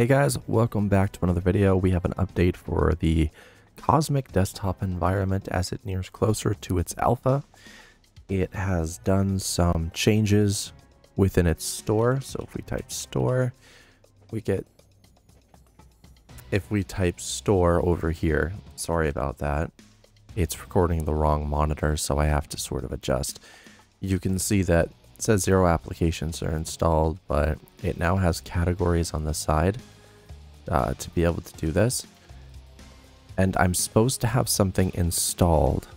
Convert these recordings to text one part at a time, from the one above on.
Hey guys, welcome back to another video. We have an update for the Cosmic desktop environment as it nears closer to its alpha. It has done some changes within its store. So if we type store, we get, if we type store over here, sorry about that. It's recording the wrong monitor, so I have to sort of adjust. You can see that it says zero applications are installed, but it now has categories on the side uh, to be able to do this. And I'm supposed to have something installed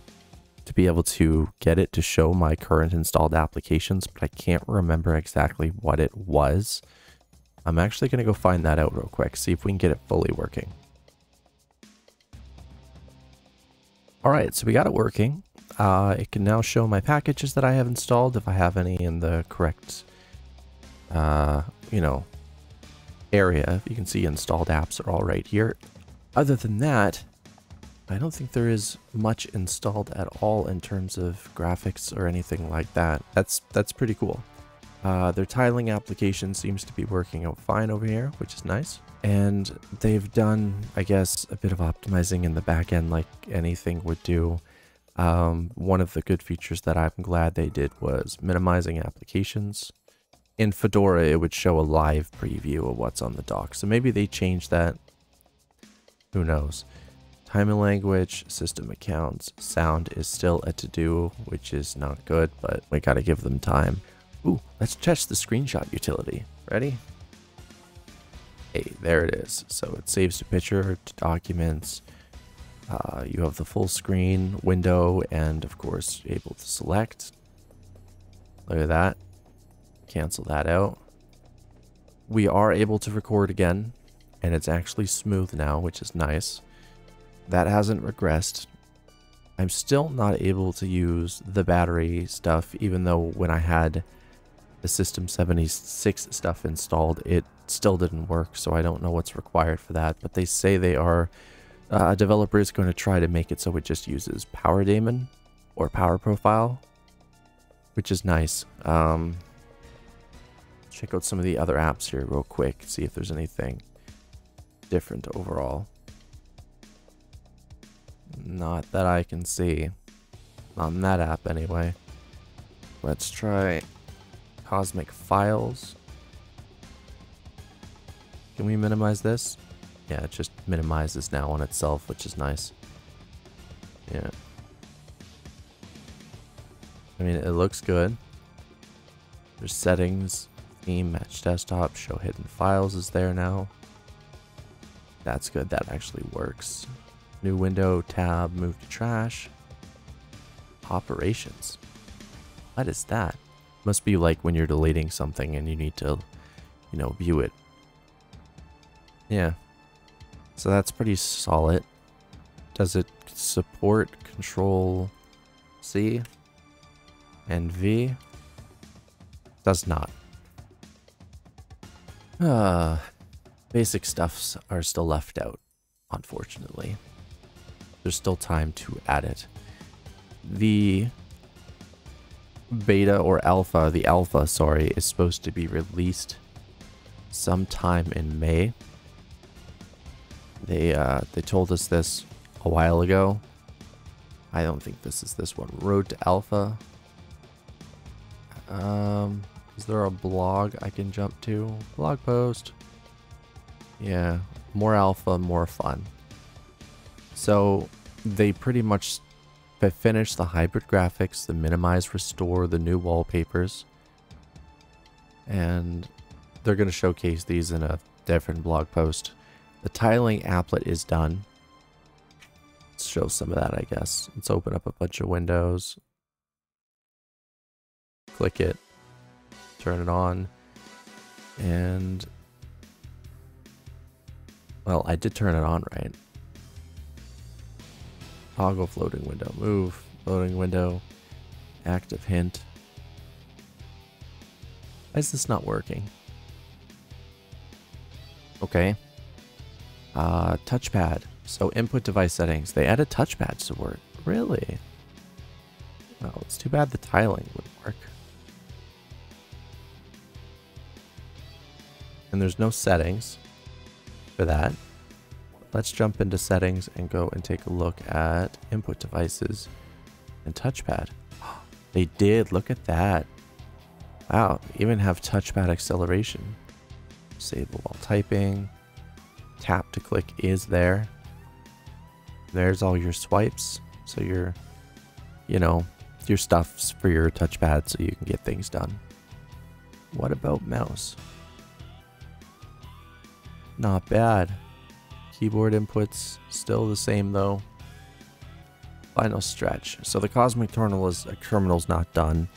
to be able to get it to show my current installed applications, but I can't remember exactly what it was. I'm actually going to go find that out real quick, see if we can get it fully working. Alright, so we got it working. Uh, it can now show my packages that I have installed if I have any in the correct, uh, you know, area. You can see installed apps are all right here. Other than that, I don't think there is much installed at all in terms of graphics or anything like that. That's that's pretty cool. Uh, their tiling application seems to be working out fine over here, which is nice. And they've done, I guess, a bit of optimizing in the back end like anything would do. Um, one of the good features that I'm glad they did was minimizing applications. In Fedora, it would show a live preview of what's on the dock. So maybe they changed that. Who knows? Time and language, system accounts, sound is still a to-do, which is not good, but we gotta give them time. Ooh, let's test the screenshot utility. Ready? Hey, there it is. So it saves to picture, to documents. Uh, you have the full screen window and of course able to select. Look at that. Cancel that out. We are able to record again and it's actually smooth now, which is nice. That hasn't regressed. I'm still not able to use the battery stuff, even though when I had the System 76 stuff installed, it still didn't work, so I don't know what's required for that. But they say they are, uh, a developer is going to try to make it so it just uses Power Daemon or Power Profile, which is nice. Um, check out some of the other apps here real quick, see if there's anything different overall. Not that I can see. On that app, anyway. Let's try Cosmic Files. Can we minimize this? Yeah, it just minimizes now on itself, which is nice. Yeah. I mean, it looks good. There's settings, theme, match desktop, show hidden files is there now. That's good, that actually works. New window, tab, move to trash. Operations. What is that? Must be like when you're deleting something and you need to, you know, view it. Yeah. So that's pretty solid. Does it support Control C and V? Does not. Uh, basic stuffs are still left out, unfortunately there's still time to add it. The beta or alpha, the alpha, sorry, is supposed to be released sometime in May. They uh, they told us this a while ago. I don't think this is this one. Road to Alpha. Um, is there a blog I can jump to? Blog post. Yeah, more alpha, more fun. So they pretty much finished the hybrid graphics, the minimize, restore, the new wallpapers. And they're going to showcase these in a different blog post. The tiling applet is done. Let's show some of that, I guess. Let's open up a bunch of windows. Click it. Turn it on. And... Well, I did turn it on, right? Toggle floating window. Move. Floating window. Active hint. Why is this not working? Okay. Uh, touchpad. So input device settings. They added touchpad support. Really? Well, it's too bad the tiling wouldn't work. And there's no settings. for that. Let's jump into settings and go and take a look at input devices and touchpad. They did, look at that. Wow, even have touchpad acceleration. Disable while typing. Tap to click is there. There's all your swipes. So your, you know, your stuffs for your touchpad so you can get things done. What about mouse? Not bad. Keyboard inputs still the same though. Final stretch. So the Cosmic Terminal is a terminal's not done.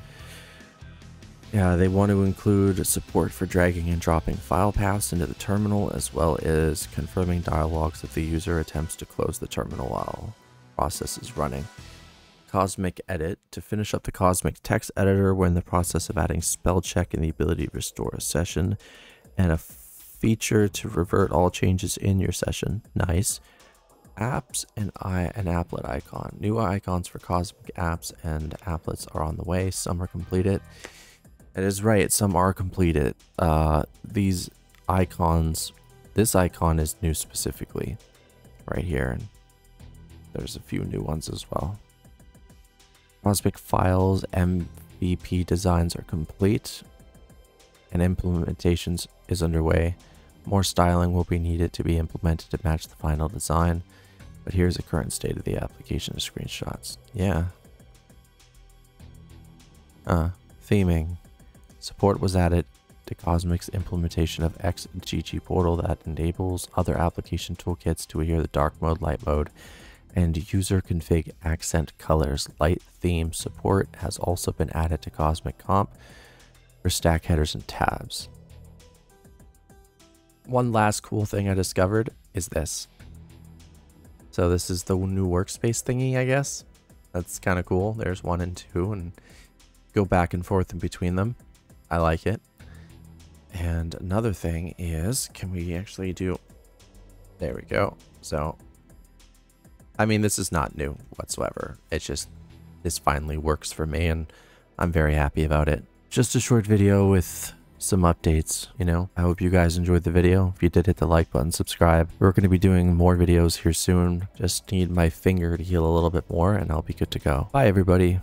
Yeah, they want to include support for dragging and dropping file paths into the terminal, as well as confirming dialogues if the user attempts to close the terminal while process is running. Cosmic Edit to finish up the Cosmic Text Editor. We're in the process of adding spell check and the ability to restore a session, and a feature to revert all changes in your session. Nice. Apps and I an applet icon. New icons for Cosmic apps and applets are on the way. Some are completed. It is right, some are completed. Uh, these icons, this icon is new specifically right here. And there's a few new ones as well. Cosmic files, MVP designs are complete and implementations is underway. More styling will be needed to be implemented to match the final design, but here's the current state of the application screenshots. Yeah. Uh, theming. Support was added to Cosmic's implementation of XDG Portal that enables other application toolkits to adhere the dark mode, light mode, and user config accent colors. Light theme support has also been added to Cosmic Comp for stack headers and tabs. One last cool thing I discovered is this. So this is the new workspace thingy, I guess. That's kind of cool. There's one and two and go back and forth in between them. I like it. And another thing is, can we actually do... There we go. So, I mean, this is not new whatsoever. It's just, this finally works for me and I'm very happy about it. Just a short video with some updates, you know. I hope you guys enjoyed the video. If you did, hit the like button, subscribe. We're going to be doing more videos here soon. Just need my finger to heal a little bit more and I'll be good to go. Bye, everybody.